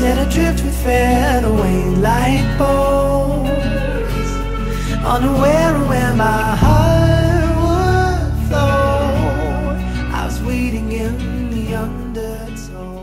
Set adrift with fed away like bones Unaware of where my heart would flow. I was waiting in the undertow.